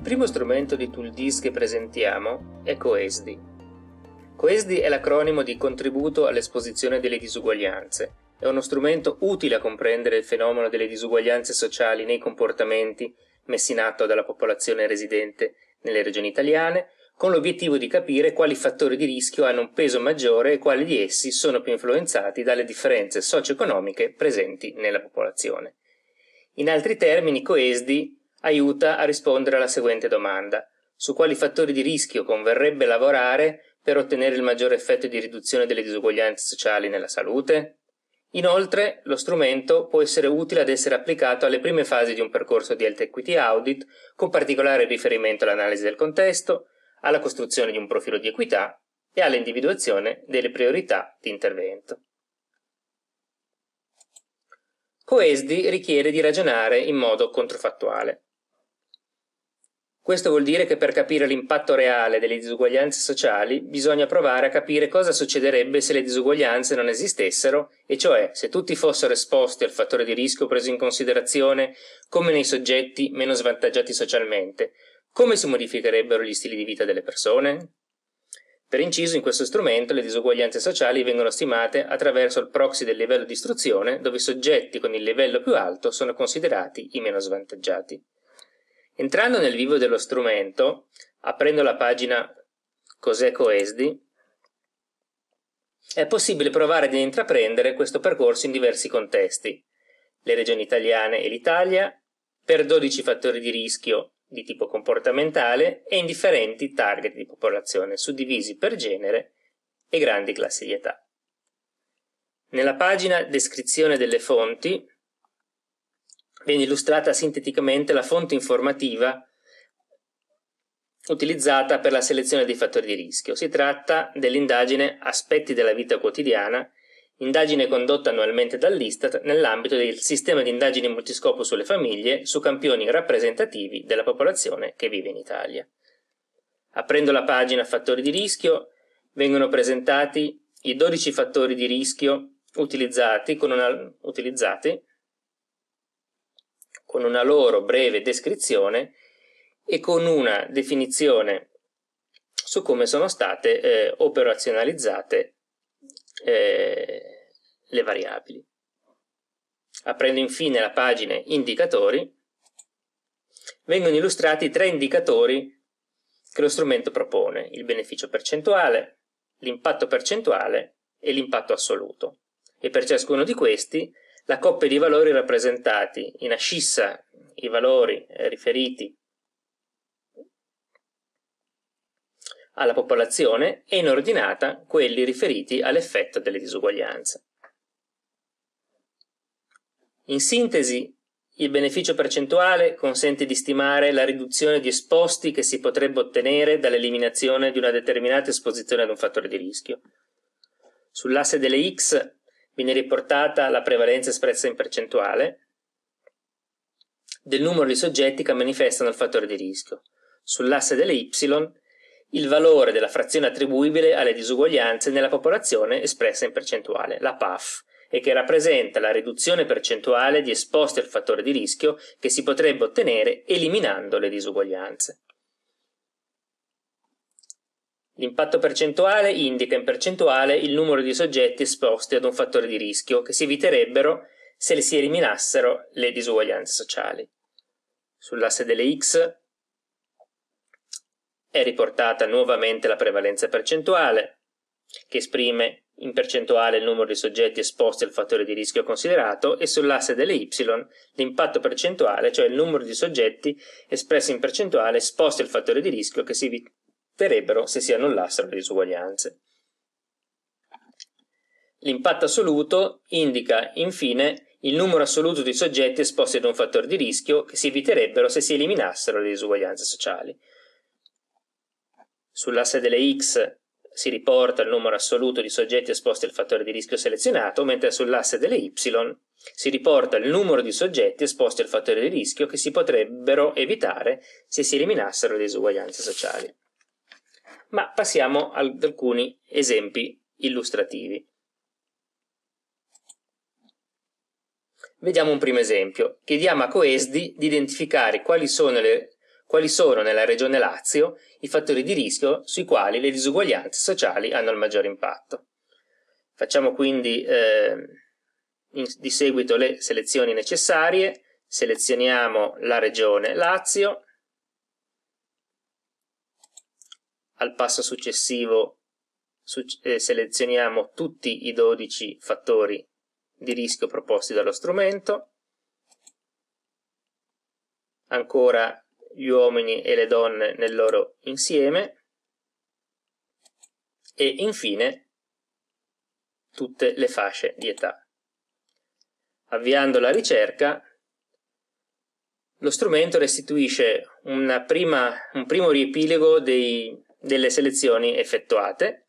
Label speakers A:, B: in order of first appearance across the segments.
A: Il primo strumento di ToolDis che presentiamo è CoESDI. CoESDI è l'acronimo di Contributo all'esposizione delle disuguaglianze. È uno strumento utile a comprendere il fenomeno delle disuguaglianze sociali nei comportamenti messi in atto dalla popolazione residente nelle regioni italiane, con l'obiettivo di capire quali fattori di rischio hanno un peso maggiore e quali di essi sono più influenzati dalle differenze socio-economiche presenti nella popolazione. In altri termini, CoESDI aiuta a rispondere alla seguente domanda. Su quali fattori di rischio converrebbe lavorare per ottenere il maggiore effetto di riduzione delle disuguaglianze sociali nella salute? Inoltre, lo strumento può essere utile ad essere applicato alle prime fasi di un percorso di Health Equity Audit, con particolare riferimento all'analisi del contesto, alla costruzione di un profilo di equità e all'individuazione delle priorità di intervento. Coesdi richiede di ragionare in modo controfattuale. Questo vuol dire che per capire l'impatto reale delle disuguaglianze sociali bisogna provare a capire cosa succederebbe se le disuguaglianze non esistessero, e cioè se tutti fossero esposti al fattore di rischio preso in considerazione come nei soggetti meno svantaggiati socialmente, come si modificherebbero gli stili di vita delle persone? Per inciso, in questo strumento le disuguaglianze sociali vengono stimate attraverso il proxy del livello di istruzione, dove i soggetti con il livello più alto sono considerati i meno svantaggiati. Entrando nel vivo dello strumento, aprendo la pagina Cos'è Coesdi, è possibile provare ad intraprendere questo percorso in diversi contesti, le regioni italiane e l'Italia, per 12 fattori di rischio di tipo comportamentale e in differenti target di popolazione, suddivisi per genere e grandi classi di età. Nella pagina Descrizione delle fonti viene illustrata sinteticamente la fonte informativa utilizzata per la selezione dei fattori di rischio. Si tratta dell'indagine Aspetti della vita quotidiana, indagine condotta annualmente dall'Istat nell'ambito del sistema di indagini multiscopo sulle famiglie su campioni rappresentativi della popolazione che vive in Italia. Aprendo la pagina Fattori di rischio, vengono presentati i 12 fattori di rischio utilizzati con una, utilizzati con una loro breve descrizione e con una definizione su come sono state eh, operazionalizzate eh, le variabili. Aprendo infine la pagina indicatori, vengono illustrati tre indicatori che lo strumento propone, il beneficio percentuale, l'impatto percentuale e l'impatto assoluto. E per ciascuno di questi la coppia di valori rappresentati in ascissa i valori eh, riferiti alla popolazione e in ordinata quelli riferiti all'effetto delle disuguaglianze. In sintesi, il beneficio percentuale consente di stimare la riduzione di esposti che si potrebbe ottenere dall'eliminazione di una determinata esposizione ad un fattore di rischio. Sull'asse delle X viene riportata la prevalenza espressa in percentuale del numero di soggetti che manifestano il fattore di rischio. Sull'asse delle Y il valore della frazione attribuibile alle disuguaglianze nella popolazione espressa in percentuale, la PAF, e che rappresenta la riduzione percentuale di esposti al fattore di rischio che si potrebbe ottenere eliminando le disuguaglianze. L'impatto percentuale indica in percentuale il numero di soggetti esposti ad un fattore di rischio che si eviterebbero se si eliminassero le disuguaglianze sociali. Sull'asse delle X è riportata nuovamente la prevalenza percentuale, che esprime in percentuale il numero di soggetti esposti al fattore di rischio considerato, e sull'asse delle Y l'impatto percentuale, cioè il numero di soggetti espressi in percentuale esposti al fattore di rischio che si eviterebbero se si annullassero le disuguaglianze. L'impatto assoluto indica infine il numero assoluto di soggetti esposti ad un fattore di rischio che si eviterebbero se si eliminassero le disuguaglianze sociali. Sull'asse delle X si riporta il numero assoluto di soggetti esposti al fattore di rischio selezionato, mentre sull'asse delle Y si riporta il numero di soggetti esposti al fattore di rischio che si potrebbero evitare se si eliminassero le disuguaglianze sociali. Ma passiamo ad alcuni esempi illustrativi. Vediamo un primo esempio. Chiediamo a Coesdi di identificare quali sono le quali sono nella regione Lazio i fattori di rischio sui quali le disuguaglianze sociali hanno il maggior impatto. Facciamo quindi eh, in, di seguito le selezioni necessarie, selezioniamo la regione Lazio, al passo successivo su, eh, selezioniamo tutti i 12 fattori di rischio proposti dallo strumento, ancora gli uomini e le donne nel loro insieme e infine tutte le fasce di età. Avviando la ricerca, lo strumento restituisce prima, un primo riepilogo dei, delle selezioni effettuate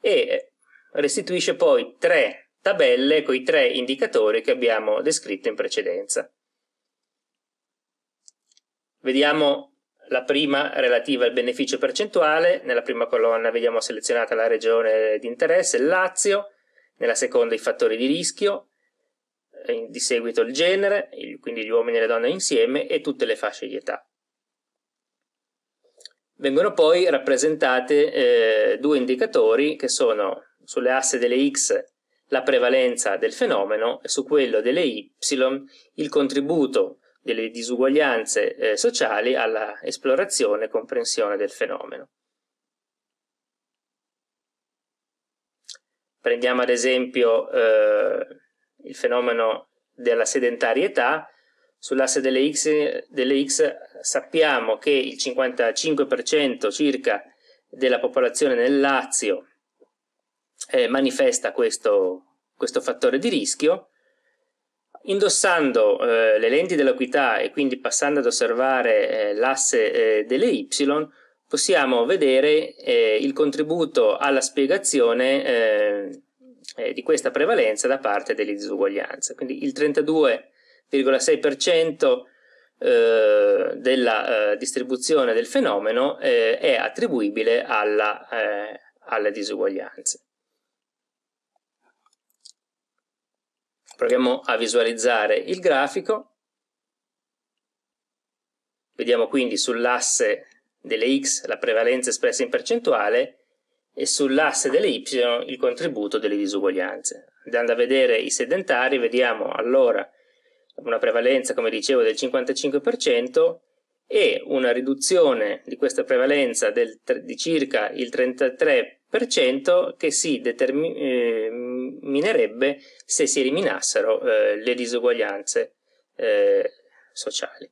A: e restituisce poi tre tabelle con i tre indicatori che abbiamo descritto in precedenza. Vediamo la prima relativa al beneficio percentuale, nella prima colonna vediamo selezionata la regione di interesse, il Lazio, nella seconda i fattori di rischio, eh, di seguito il genere, quindi gli uomini e le donne insieme e tutte le fasce di età. Vengono poi rappresentate eh, due indicatori che sono sulle asse delle x la prevalenza del fenomeno e su quello delle y il contributo delle disuguaglianze eh, sociali alla esplorazione e comprensione del fenomeno. Prendiamo ad esempio eh, il fenomeno della sedentarietà, sull'asse delle X, delle X sappiamo che il 55% circa della popolazione nel Lazio eh, manifesta questo, questo fattore di rischio, Indossando eh, le lenti dell'acuità e quindi passando ad osservare eh, l'asse eh, delle y, possiamo vedere eh, il contributo alla spiegazione eh, di questa prevalenza da parte delle disuguaglianze. Quindi il 32,6% della distribuzione del fenomeno è attribuibile alla, alle disuguaglianze. Proviamo a visualizzare il grafico. Vediamo quindi sull'asse delle x la prevalenza espressa in percentuale e sull'asse delle y il contributo delle disuguaglianze. Andando a vedere i sedentari vediamo allora una prevalenza, come dicevo, del 55% e una riduzione di questa prevalenza del, di circa il 33% che si determinerebbe eh, se si eliminassero eh, le disuguaglianze eh, sociali.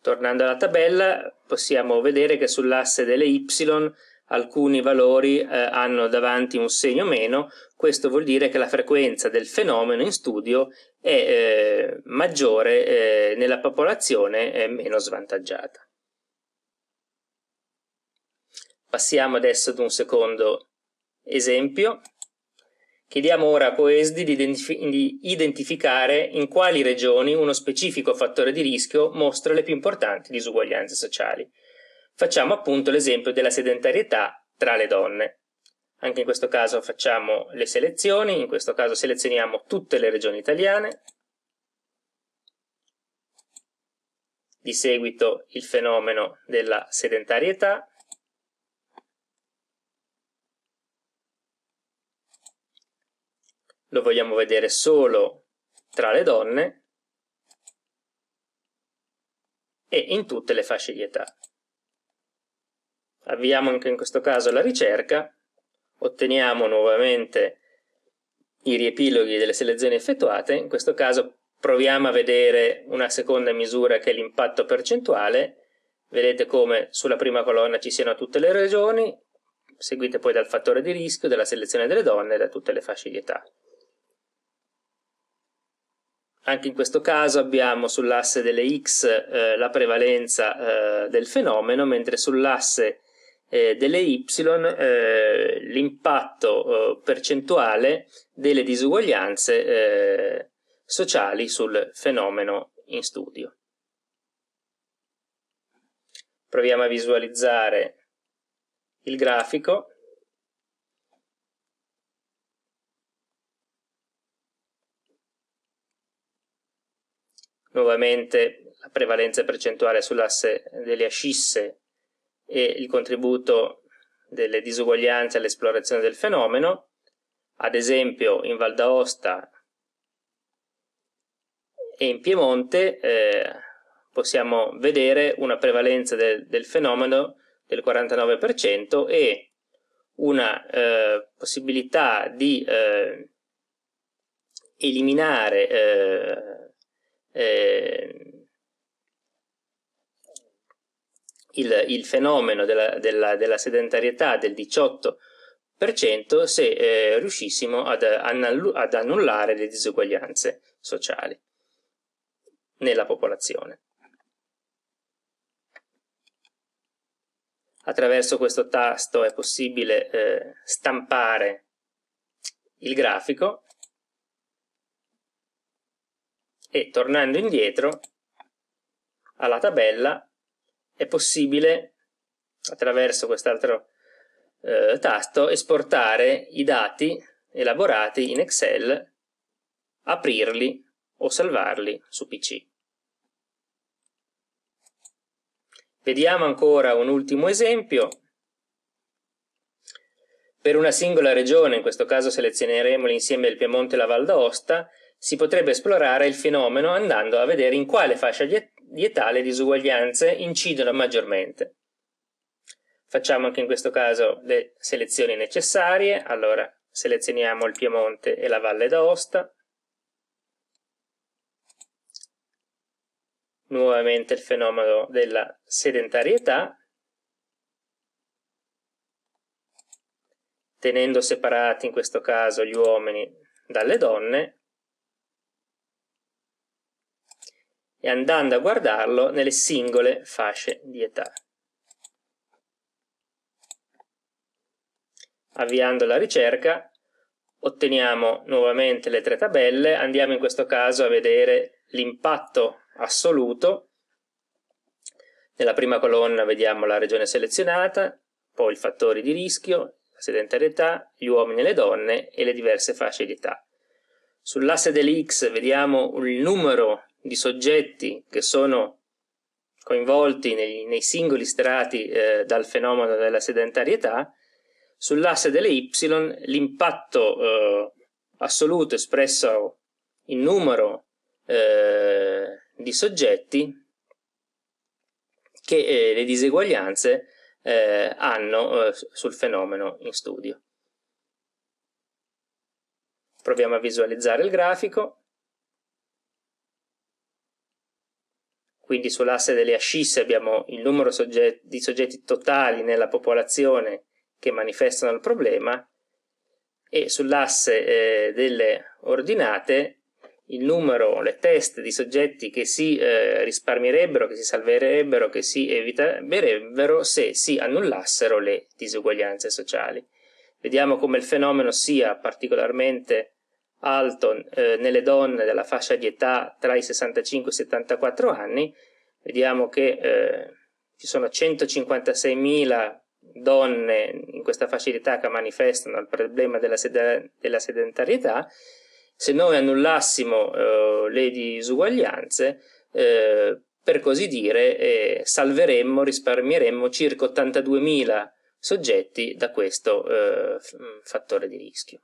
A: Tornando alla tabella possiamo vedere che sull'asse delle y alcuni valori eh, hanno davanti un segno meno, questo vuol dire che la frequenza del fenomeno in studio è eh, maggiore eh, nella popolazione meno svantaggiata. Passiamo adesso ad un secondo esempio. Chiediamo ora a Coesdi di, identif di identificare in quali regioni uno specifico fattore di rischio mostra le più importanti disuguaglianze sociali. Facciamo appunto l'esempio della sedentarietà tra le donne. Anche in questo caso facciamo le selezioni, in questo caso selezioniamo tutte le regioni italiane, di seguito il fenomeno della sedentarietà, lo vogliamo vedere solo tra le donne e in tutte le fasce di età. Avviamo anche in questo caso la ricerca, otteniamo nuovamente i riepiloghi delle selezioni effettuate, in questo caso proviamo a vedere una seconda misura che è l'impatto percentuale, vedete come sulla prima colonna ci siano tutte le regioni, seguite poi dal fattore di rischio, dalla selezione delle donne e da tutte le fasce di età. Anche in questo caso abbiamo sull'asse delle X eh, la prevalenza eh, del fenomeno, mentre sull'asse eh, delle y eh, l'impatto eh, percentuale delle disuguaglianze eh, sociali sul fenomeno in studio. Proviamo a visualizzare il grafico. Nuovamente la prevalenza percentuale sull'asse delle ascisse e il contributo delle disuguaglianze all'esplorazione del fenomeno, ad esempio in Val d'Aosta e in Piemonte eh, possiamo vedere una prevalenza del, del fenomeno del 49% e una eh, possibilità di eh, eliminare eh, il, il, fenomeno della, della, della, sedentarietà del 18% se eh, riuscissimo ad, ad annullare le disuguaglianze sociali nella popolazione. Attraverso questo tasto è possibile eh, stampare il grafico e tornando indietro alla tabella è possibile attraverso quest'altro eh, tasto esportare i dati elaborati in Excel, aprirli o salvarli su PC. Vediamo ancora un ultimo esempio. Per una singola regione, in questo caso selezioneremo l'insieme del Piemonte e la Val d'Aosta, si potrebbe esplorare il fenomeno andando a vedere in quale fascia di età le disuguaglianze incidono maggiormente. Facciamo anche in questo caso le selezioni necessarie, allora selezioniamo il Piemonte e la Valle d'Aosta, nuovamente il fenomeno della sedentarietà, tenendo separati in questo caso gli uomini dalle donne e andando a guardarlo nelle singole fasce di età. Avviando la ricerca otteniamo nuovamente le tre tabelle, andiamo in questo caso a vedere l'impatto assoluto. Nella prima colonna vediamo la regione selezionata, poi i fattori di rischio, la sedentarietà, gli uomini e le donne e le diverse fasce di età. Sull'asse dell'X vediamo il numero di soggetti che sono coinvolti nei, nei singoli strati eh, dal fenomeno della sedentarietà, sull'asse delle Y l'impatto eh, assoluto espresso in numero eh, di soggetti che eh, le diseguaglianze eh, hanno eh, sul fenomeno in studio. Proviamo a visualizzare il grafico. Quindi sull'asse delle ascisse abbiamo il numero soggetti, di soggetti totali nella popolazione che manifestano il problema e sull'asse eh, delle ordinate il numero, le test di soggetti che si eh, risparmierebbero, che si salverebbero, che si eviterebbero se si annullassero le disuguaglianze sociali. Vediamo come il fenomeno sia particolarmente alto eh, nelle donne della fascia di età tra i 65 e i 74 anni. Vediamo che eh, ci sono 156.000 donne in questa fascia di età che manifestano il problema della, sed della sedentarietà se noi annullassimo eh, le disuguaglianze, eh, per così dire, eh, salveremmo, risparmieremmo circa 82.000 soggetti da questo eh, fattore di rischio.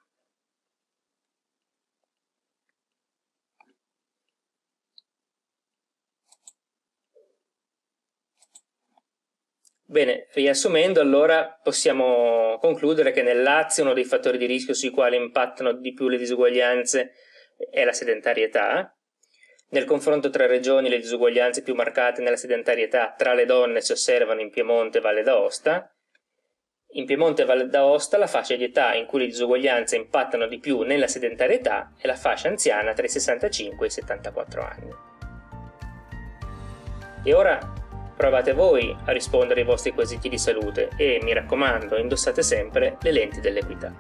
A: Bene, riassumendo, allora possiamo concludere che nel Lazio uno dei fattori di rischio sui quali impattano di più le disuguaglianze è la sedentarietà. Nel confronto tra regioni le disuguaglianze più marcate nella sedentarietà tra le donne si osservano in Piemonte e Valle d'Aosta. In Piemonte e Valle d'Aosta la fascia di età in cui le disuguaglianze impattano di più nella sedentarietà è la fascia anziana tra i 65 e i 74 anni. E ora Provate voi a rispondere ai vostri quesiti di salute e, mi raccomando, indossate sempre le lenti dell'equità.